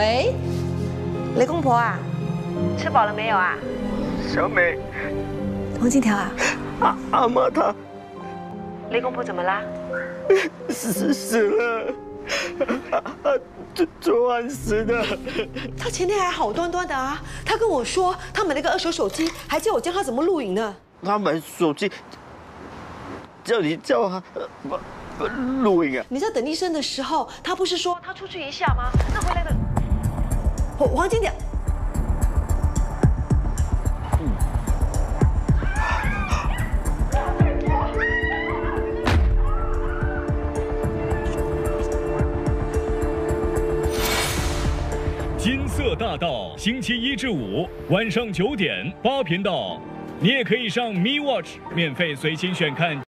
喂，雷公婆啊，吃饱了没有啊？小美，黄金条啊，阿阿妈她雷公婆怎么啦？死死了，啊昨昨晚死的。他前天还好端端的啊，他跟我说他买了个二手手机，还叫我教他怎么录影呢。他买手机，叫你叫他录影啊？你在等医生的时候，他不是说他出去一下吗？那回来的黄黄金条。金色大道，星期一至五晚上九点八频道，你也可以上 Me Watch 免费随心选看。